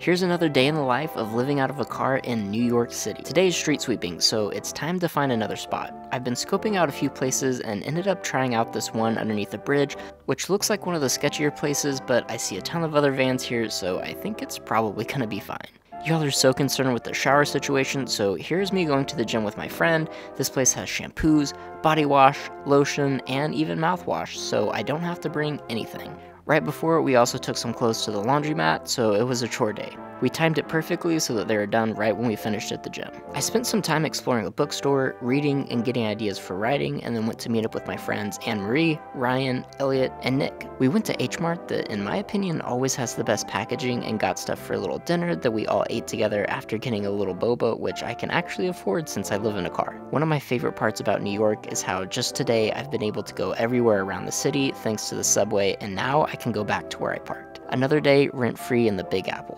Here's another day in the life of living out of a car in New York City. Today is street sweeping, so it's time to find another spot. I've been scoping out a few places and ended up trying out this one underneath a bridge, which looks like one of the sketchier places, but I see a ton of other vans here, so I think it's probably gonna be fine. Y'all are so concerned with the shower situation, so here's me going to the gym with my friend. This place has shampoos, body wash, lotion, and even mouthwash, so I don't have to bring anything. Right before, we also took some clothes to the laundromat, so it was a chore day. We timed it perfectly so that they were done right when we finished at the gym. I spent some time exploring a bookstore, reading, and getting ideas for writing, and then went to meet up with my friends Anne Marie, Ryan, Elliot, and Nick. We went to H Mart, that in my opinion always has the best packaging, and got stuff for a little dinner that we all ate together after getting a little boba, which I can actually afford since I live in a car. One of my favorite parts about New York is how just today I've been able to go everywhere around the city thanks to the subway, and now I can go back to where I parked. Another day rent free in the Big Apple.